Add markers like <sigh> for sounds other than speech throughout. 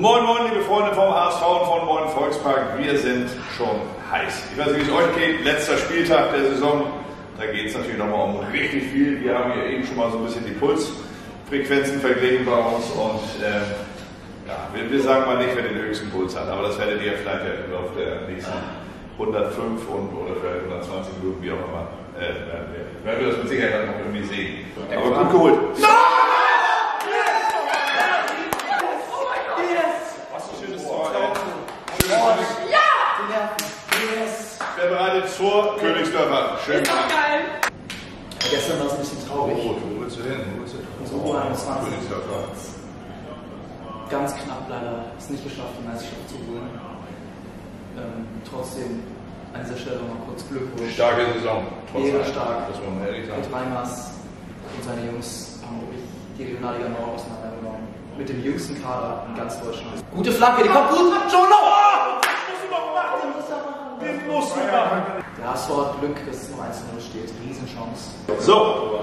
Moin Moin, liebe Freunde vom HSV und von Moin Volkspark. Wir sind schon heiß. Ich weiß nicht, wie es euch geht. Letzter Spieltag der Saison. Da geht es natürlich nochmal um richtig viel. Wir haben hier eben schon mal so ein bisschen die Pulsfrequenzen verglichen bei uns. Und äh, ja, wir, wir, sagen mal nicht, wer den höchsten Puls hat. Aber das werdet ihr vielleicht ja im Laufe der nächsten 105 und, oder vielleicht 120 Minuten, wie auch immer, äh, werden, wir, werden wir das mit Sicherheit noch irgendwie sehen. Aber gut geholt. No! Schön. Ist doch geil. Gestern war es ein bisschen traurig. Oh, wo willst du hin? Wo willst du hin? So, oh, 21. Königsdörfer. Ganz knapp leider es nicht geschafft, die Meisterschaft zu holen. Ähm, trotzdem an dieser Stelle noch kurz Glückwunsch. Starke Saison. Mega stark. Das muss man ehrlich sagen. Und Reimers und seine Jungs haben wirklich die Regionalliga Nord auseinandergenommen. Mit dem jüngsten Kader in ganz Deutschland. Gute Flanke, die kommt gut. Noch! Den musst du machen. Der HSV hat Glück, dass es nur 1-0 steht. Riesenchance. So.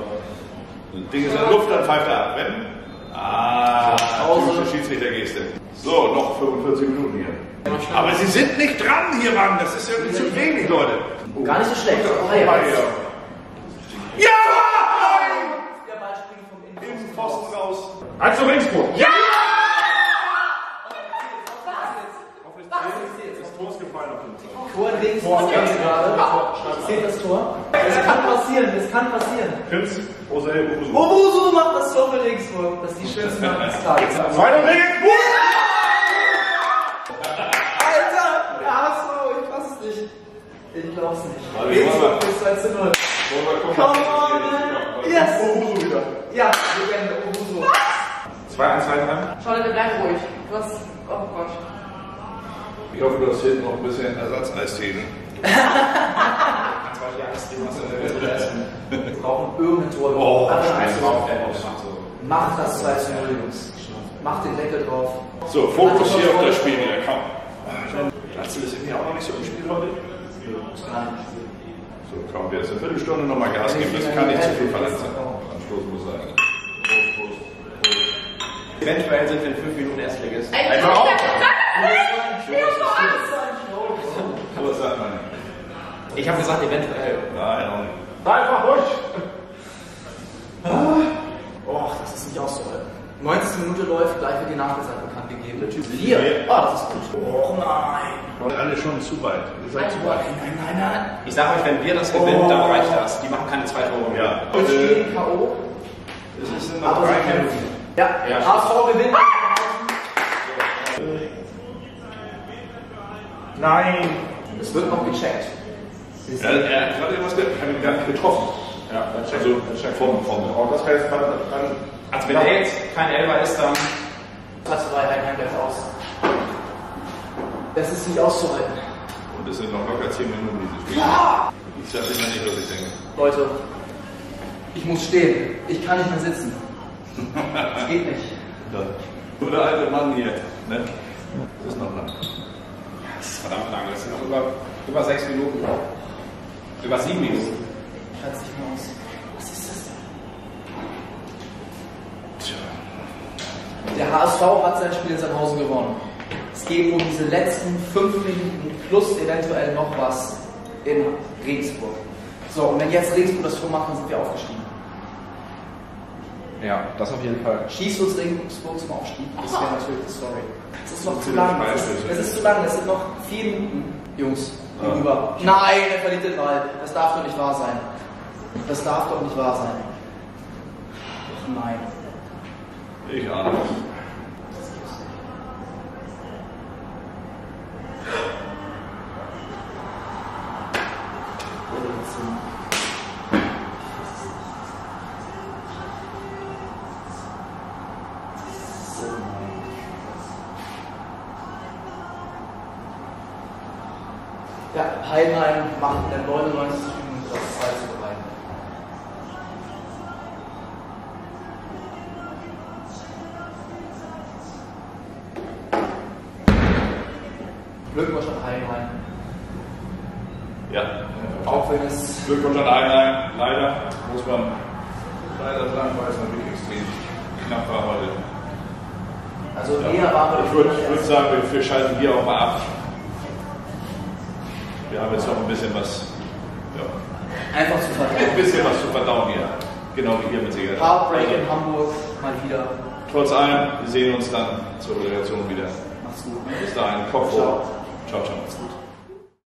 Das Ding ist in der Luft, dann pfeift er ab. Wenn? Ah, typische Schiedsrichtergeste. So, noch 45 Minuten hier. Aber Sie sind nicht dran hier, Mann. Das ist irgendwie zu wenig, Leute. Gar nicht so schlecht. Oh, Ah, ja. ja. Ja! Der Ball springt vom Innen. Im Pfosten raus. Also Ringsburg. Ja! Das Tor ist gefallen auf jeden Fall. Tor links ist gerade. Zählt das Tor? Es kann passieren, es kann passieren. Prinz Jose Uso. Obusu macht das Tor für Regensburg. Das ist die schönste Nacht des Tages. Zweiter Regensburg! Alter! HSV, ich fass es nicht. Ich glaub's nicht. Regensburg ist 2 zu 0. Wollen wir gucken, Come on? Yes! Uso wieder. Ja, Legende, Obusu. 2-1 Heidenheim. Charlotte, bleib ruhig. Du hast. Oh Gott. Ich hoffe, du hast hinten noch ein bisschen Ersatzeistee. ne? <laughs> Irgendein Tor. Oh, scheiße. Einzel- Macht das 2 zu 0, Jungs. Macht den Deckel drauf. So, Fokus hier auf das Spiel wieder. Komm. Glatzel ist irgendwie auch noch nicht so im Spiel heute. So, komm, wir jetzt eine Viertelstunde nochmal Gas geben. Das kann nicht zu viel verlangt sein. Anstoß muss sein. Eventuell sind wir in fünf Minuten Erstligist. Einfach auf. Ich habe gesagt, eventuell. Nein, auch nicht. Einfach durch. Oh, das ist nicht auszuhalten. 19. Minute läuft, gleich wird die Nachgesagt bekannt gegeben. Der Typ 4. Oh, das ist gut. Oh nein. Alle schon zu weit. Ihr seid zu weit. Nein, nein, nein. Ich sage euch, wenn wir das gewinnen, dann reicht das. Die machen keine zwei Tore mehr. Ja. Wir Äh, stehen K.O. es sind noch drei kämpfen. Minuten. Ja, Ja. HSV gewinnt. Nein. Es wird noch gecheckt. Ja, er hat irgendwas nicht getroffen. Ja, dann check. Also dann check. vom, vom, Oh, das heißt, dann, dann Also wenn der jetzt kein Elfer ist, dann Platz 3 Heidenheim gleich aus. Das ist nicht auszuhalten. Und es sind noch locker 10 Minuten dieses Spiel. Ja! Ich sage immer nicht, was ich denke. Leute, ich muss stehen. Ich kann nicht mehr sitzen. Das geht nicht. Nur der alte Mann hier. Ne? Das ist noch lang. das ist verdammt lang. Das sind noch über, über sechs Minuten. Über sieben Minuten. Schalt sich mal aus. Was ist das denn? Tja. Der HSV hat sein Spiel in Sandhausen gewonnen. Es geht um diese letzten fünf Minuten plus eventuell noch was in Regensburg. So, und wenn jetzt Regensburg das Tor macht, dann sind wir aufgestiegen. Ja, das auf jeden Fall. Schießt uns Regensburg zum Aufstieg. Das wäre natürlich die Story. Es ist noch zu Ziemlich lang. Es ist, ist zu lang. Es sind noch vier Minuten, Jungs. Ja. Gegenüber. Nein, er verliert den Ball. Das darf doch nicht wahr sein. Das darf doch nicht wahr sein. Ach nein. Ich ahne was. Ja, Heidenheim macht in der 99. Minute das 2 zu 3. Glückwunsch an Heidenheim. Ja. Auch wenn es Glückwunsch an Einheim. Leider muss man leider sagen, weil es natürlich extrem knapp war heute. Also näher waren wir Ich würde würd sagen, wir, schalten hier auch mal ab. Wir haben jetzt noch ein bisschen was, ja, einfach zu ein vertrauen. bisschen was zu verdauen hier. Genau wie hier mit Sicherheit. Heartbreak Also, in Hamburg mal wieder. trotz allem, wir sehen uns dann zur Relegation wieder. Macht's gut. Bis dahin, Kopf hoch. Ciao, ciao.